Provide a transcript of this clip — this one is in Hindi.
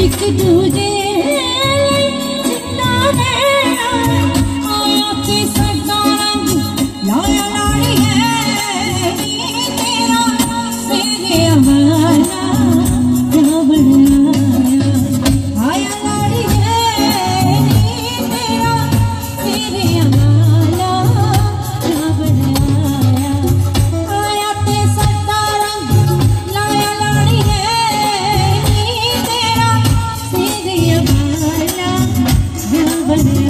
बिक दूजे Amen.